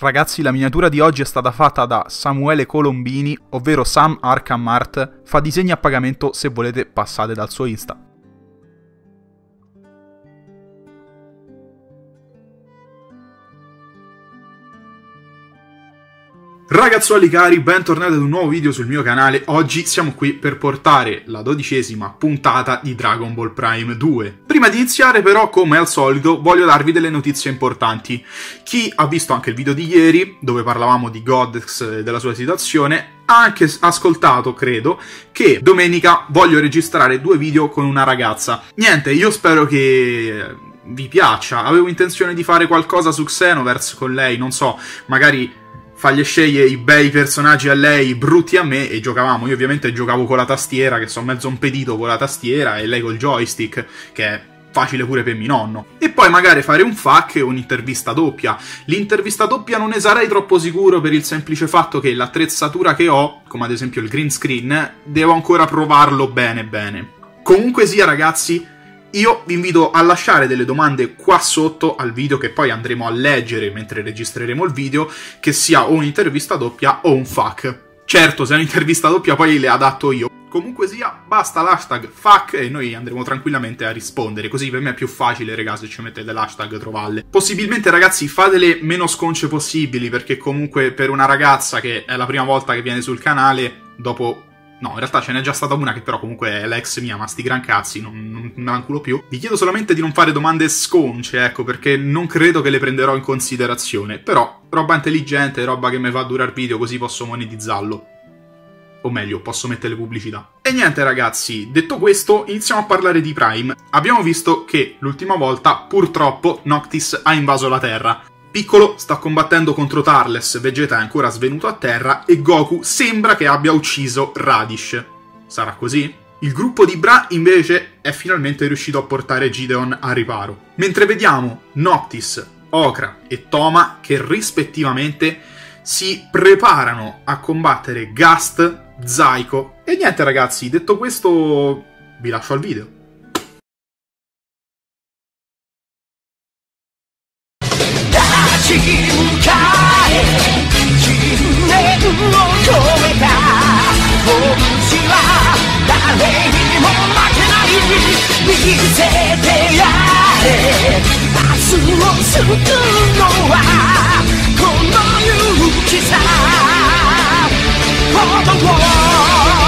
Ragazzi, la miniatura di oggi è stata fatta da Samuele Colombini, ovvero Sam Arkham Art. Fa disegni a pagamento, se volete passate dal suo Insta. Ragazzuoli cari, bentornati ad un nuovo video sul mio canale. Oggi siamo qui per portare la dodicesima puntata di Dragon Ball Prime 2. Prima di iniziare però, come al solito, voglio darvi delle notizie importanti. Chi ha visto anche il video di ieri, dove parlavamo di Godex e della sua situazione, ha anche ascoltato, credo, che domenica voglio registrare due video con una ragazza. Niente, io spero che vi piaccia. Avevo intenzione di fare qualcosa su Xenoverse con lei, non so, magari fargli scegliere i bei personaggi a lei, brutti a me, e giocavamo. Io ovviamente giocavo con la tastiera, che sono mezzo impedito con la tastiera, e lei col joystick, che è facile pure per mio nonno. E poi magari fare un FAQ e un'intervista doppia. L'intervista doppia non ne sarei troppo sicuro per il semplice fatto che l'attrezzatura che ho, come ad esempio il green screen, devo ancora provarlo bene bene. Comunque sia ragazzi, io vi invito a lasciare delle domande qua sotto al video che poi andremo a leggere mentre registreremo il video, che sia o un'intervista doppia o un FAQ. Certo, se è un'intervista doppia poi le adatto io. Comunque sia, basta l'hashtag FAQ e noi andremo tranquillamente a rispondere, così per me è più facile, raga, se ci mettete l'hashtag trovarle. Possibilmente, ragazzi, fatele meno sconce possibili, perché comunque per una ragazza che è la prima volta che viene sul canale, dopo No, in realtà ce n'è già stata una che però comunque è l'ex mia, ma sti gran cazzi, non, non me la inculo più. Vi chiedo solamente di non fare domande sconce, ecco, perché non credo che le prenderò in considerazione. Però, roba intelligente, roba che mi fa durare video, così posso monetizzarlo. O meglio, posso mettere pubblicità. E niente ragazzi, detto questo, iniziamo a parlare di Prime. Abbiamo visto che l'ultima volta, purtroppo, Noctis ha invaso la Terra. Piccolo sta combattendo contro Tarles, Vegeta è ancora svenuto a terra e Goku sembra che abbia ucciso Radish. Sarà così? Il gruppo di Bra invece è finalmente riuscito a portare Gideon a riparo. Mentre vediamo Noctis, Okra e Toma che rispettivamente si preparano a combattere Gast, Zaiko. E niente ragazzi, detto questo vi lascio al video. 立ち向かえ信念を込めた拳は誰にも負けない見せてやれ。明日を救うのはこの勇気さ。For the world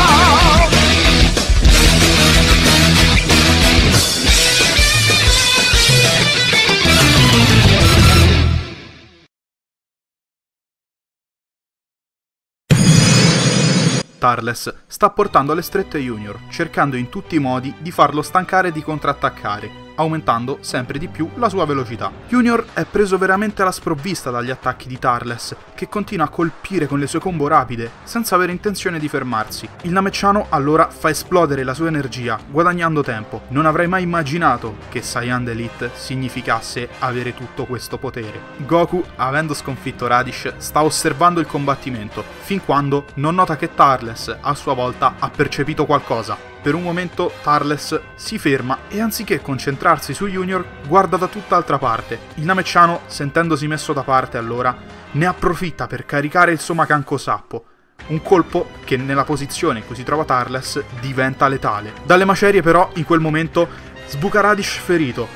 Tarles sta portando alle strette Junior, cercando in tutti i modi di farlo stancare di contrattaccare, aumentando sempre di più la sua velocità. Junior è preso veramente alla sprovvista dagli attacchi di Tarles, che continua a colpire con le sue combo rapide, senza avere intenzione di fermarsi. Il Namecciano allora fa esplodere la sua energia, guadagnando tempo. Non avrei mai immaginato che Saiyan Elite significasse avere tutto questo potere. Goku, avendo sconfitto Radish, sta osservando il combattimento, fin quando non nota che Tarles, a sua volta, ha percepito qualcosa. Per un momento Tarles si ferma e anziché concentrarsi su Junior, guarda da tutt'altra parte. Il Namecciano, sentendosi messo da parte allora, ne approfitta per caricare il suo Macanco Sappo, un colpo che nella posizione in cui si trova Tarles diventa letale. Dalle macerie però, in quel momento, sbuca Radish ferito,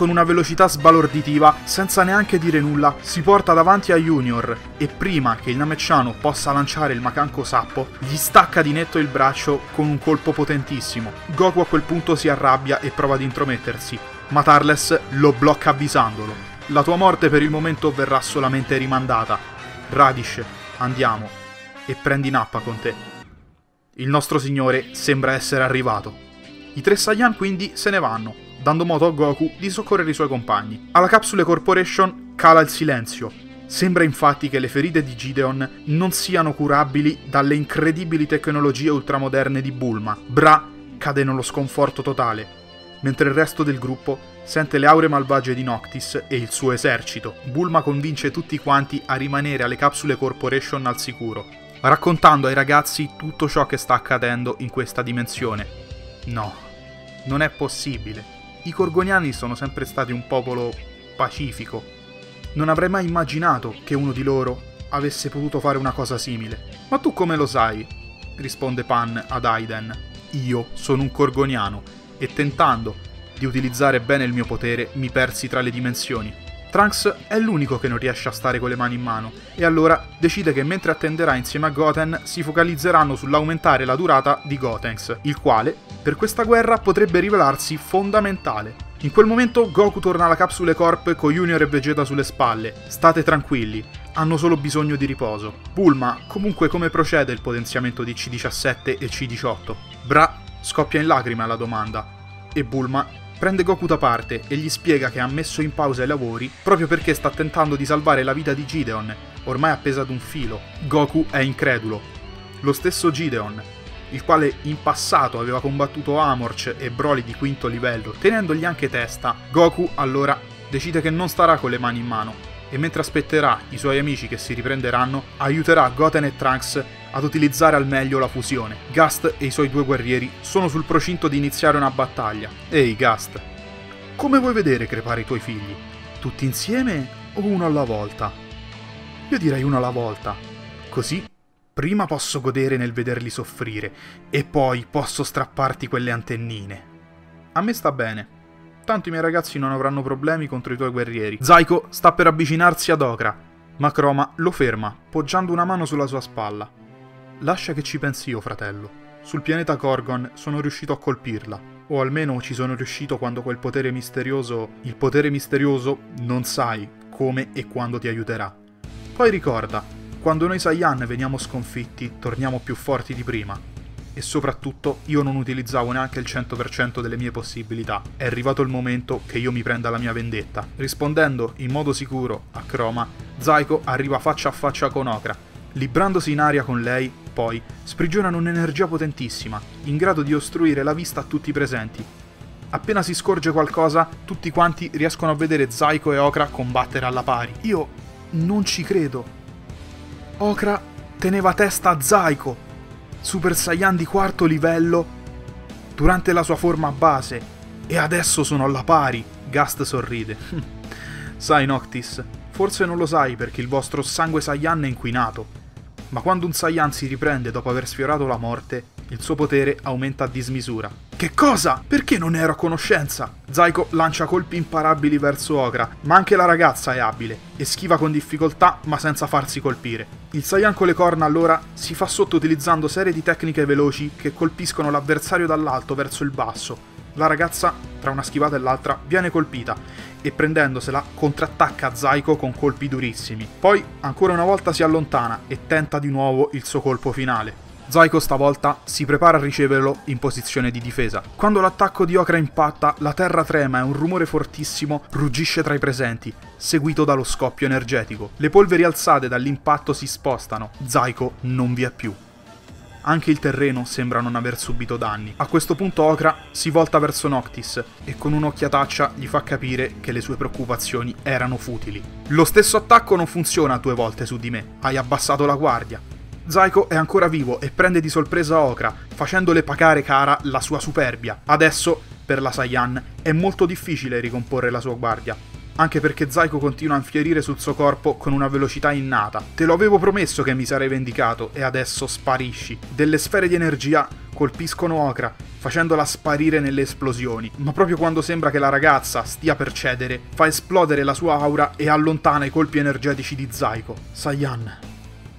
con una velocità sbalorditiva, senza neanche dire nulla, si porta davanti a Junior e prima che il Namecciano possa lanciare il Macanco Sappo, gli stacca di netto il braccio con un colpo potentissimo. Goku a quel punto si arrabbia e prova ad intromettersi, ma Tarles lo blocca avvisandolo. La tua morte per il momento verrà solamente rimandata. Radish, andiamo e prendi Nappa con te. Il nostro signore sembra essere arrivato. I tre Saiyan quindi se ne vanno, dando modo a Goku di soccorrere i suoi compagni. Alla Capsule Corporation cala il silenzio. Sembra infatti che le ferite di Gideon non siano curabili dalle incredibili tecnologie ultramoderne di Bulma. Bra cade nello sconforto totale, mentre il resto del gruppo sente le aure malvagie di Noctis e il suo esercito. Bulma convince tutti quanti a rimanere alle Capsule Corporation al sicuro, raccontando ai ragazzi tutto ciò che sta accadendo in questa dimensione. No, non è possibile. I Corgoniani sono sempre stati un popolo pacifico. Non avrei mai immaginato che uno di loro avesse potuto fare una cosa simile. Ma tu come lo sai? risponde Pan ad Aiden. Io sono un Corgoniano e tentando di utilizzare bene il mio potere mi persi tra le dimensioni. Trunks è l'unico che non riesce a stare con le mani in mano e allora decide che mentre attenderà insieme a Goten si focalizzeranno sull'aumentare la durata di Gotenks, il quale per questa guerra potrebbe rivelarsi fondamentale. In quel momento Goku torna alla Capsule Corp con Junior e Vegeta sulle spalle. State tranquilli, hanno solo bisogno di riposo. Bulma, comunque come procede il potenziamento di C17 e C18? Bra scoppia in lacrime alla domanda e Bulma prende Goku da parte e gli spiega che ha messo in pausa i lavori proprio perché sta tentando di salvare la vita di Gideon, ormai appesa ad un filo. Goku è incredulo. Lo stesso Gideon, il quale in passato aveva combattuto Amorch e Broly di quinto livello, tenendogli anche testa, Goku allora decide che non starà con le mani in mano e mentre aspetterà i suoi amici che si riprenderanno, aiuterà Goten e Trunks ad utilizzare al meglio la fusione. Gast e i suoi due guerrieri sono sul procinto di iniziare una battaglia. Ehi Gast, come vuoi vedere crepare i tuoi figli? Tutti insieme o uno alla volta? Io direi uno alla volta. Così prima posso godere nel vederli soffrire e poi posso strapparti quelle antennine. A me sta bene. Tanto i miei ragazzi non avranno problemi contro i tuoi guerrieri. Zaiko sta per avvicinarsi ad Okra, ma Chroma lo ferma, poggiando una mano sulla sua spalla. Lascia che ci pensi io, fratello. Sul pianeta Gorgon sono riuscito a colpirla, o almeno ci sono riuscito quando quel potere misterioso, il potere misterioso, non sai come e quando ti aiuterà. Poi ricorda, quando noi Saiyan veniamo sconfitti, torniamo più forti di prima. E soprattutto io non utilizzavo neanche il 100% delle mie possibilità. È arrivato il momento che io mi prenda la mia vendetta. Rispondendo in modo sicuro a Chroma, Zaiko arriva faccia a faccia con Okra. Librandosi in aria con lei, poi, sprigionano un'energia potentissima, in grado di ostruire la vista a tutti i presenti. Appena si scorge qualcosa, tutti quanti riescono a vedere Zaiko e Okra combattere alla pari. Io non ci credo. Okra teneva testa a Zaiko, Super Saiyan di quarto livello, durante la sua forma base, e adesso sono alla pari. Gast sorride. sai, Noctis, forse non lo sai perché il vostro sangue Saiyan è inquinato, ma quando un Saiyan si riprende dopo aver sfiorato la morte, il suo potere aumenta a dismisura. Che cosa? Perché non ero a conoscenza? Zaiko lancia colpi imparabili verso Okra, ma anche la ragazza è abile e schiva con difficoltà ma senza farsi colpire. Il Saiyan con le corna allora si fa sotto utilizzando serie di tecniche veloci che colpiscono l'avversario dall'alto verso il basso. La ragazza, tra una schivata e l'altra, viene colpita e prendendosela contrattacca Zaiko con colpi durissimi. Poi ancora una volta si allontana e tenta di nuovo il suo colpo finale. Zaiko stavolta si prepara a riceverlo in posizione di difesa. Quando l'attacco di Okra impatta, la terra trema e un rumore fortissimo ruggisce tra i presenti, seguito dallo scoppio energetico. Le polveri alzate dall'impatto si spostano, Zaiko non vi è più. Anche il terreno sembra non aver subito danni. A questo punto Okra si volta verso Noctis e con un'occhiataccia gli fa capire che le sue preoccupazioni erano futili. Lo stesso attacco non funziona due volte su di me, hai abbassato la guardia. Zaiko è ancora vivo e prende di sorpresa Okra, facendole pagare cara la sua superbia. Adesso, per la Saiyan, è molto difficile ricomporre la sua guardia, anche perché Zaiko continua a infierire sul suo corpo con una velocità innata. Te lo avevo promesso che mi sarei vendicato e adesso sparisci. Delle sfere di energia colpiscono Okra, facendola sparire nelle esplosioni, ma proprio quando sembra che la ragazza stia per cedere, fa esplodere la sua aura e allontana i colpi energetici di Zaiko. Saiyan,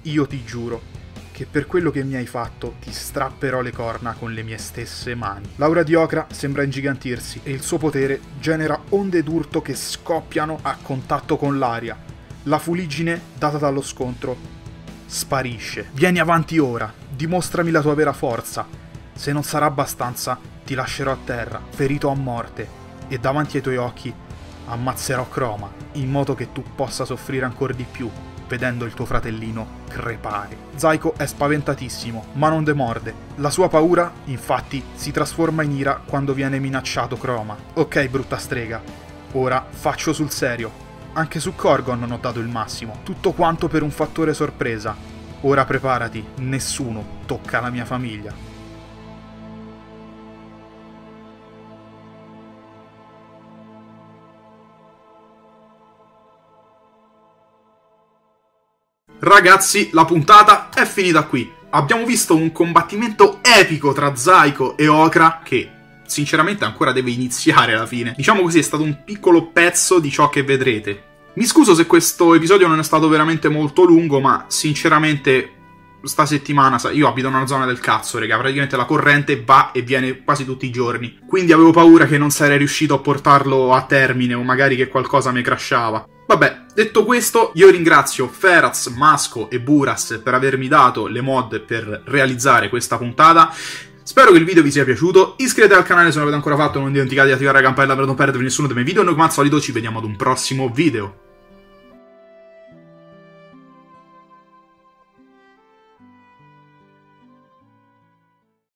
io ti giuro che per quello che mi hai fatto ti strapperò le corna con le mie stesse mani. L'aura di Okra sembra ingigantirsi e il suo potere genera onde d'urto che scoppiano a contatto con l'aria. La fuligine data dallo scontro sparisce. Vieni avanti ora, dimostrami la tua vera forza. Se non sarà abbastanza, ti lascerò a terra, ferito a morte, e davanti ai tuoi occhi ammazzerò Chroma, in modo che tu possa soffrire ancora di più vedendo il tuo fratellino crepare. Zaiko è spaventatissimo, ma non demorde. La sua paura, infatti, si trasforma in ira quando viene minacciato Chroma. Ok, brutta strega, ora faccio sul serio. Anche su Korgon non ho dato il massimo, tutto quanto per un fattore sorpresa. Ora preparati, nessuno tocca la mia famiglia. Ragazzi, la puntata è finita qui. Abbiamo visto un combattimento epico tra Zaiko e Okra che sinceramente ancora deve iniziare alla fine. Diciamo così, è stato un piccolo pezzo di ciò che vedrete. Mi scuso se questo episodio non è stato veramente molto lungo, ma sinceramente sta settimana, io abito in una zona del cazzo, raga, praticamente la corrente va e viene quasi tutti i giorni. Quindi avevo paura che non sarei riuscito a portarlo a termine o magari che qualcosa mi crashava. Vabbè, detto questo, io ringrazio Feraz, Masco e Buras per avermi dato le mod per realizzare questa puntata. Spero che il video vi sia piaciuto, iscrivetevi al canale se non l'avete ancora fatto, non dimenticate di attivare la campanella per non perdervi nessuno dei miei video, noi come al solito ci vediamo ad un prossimo video.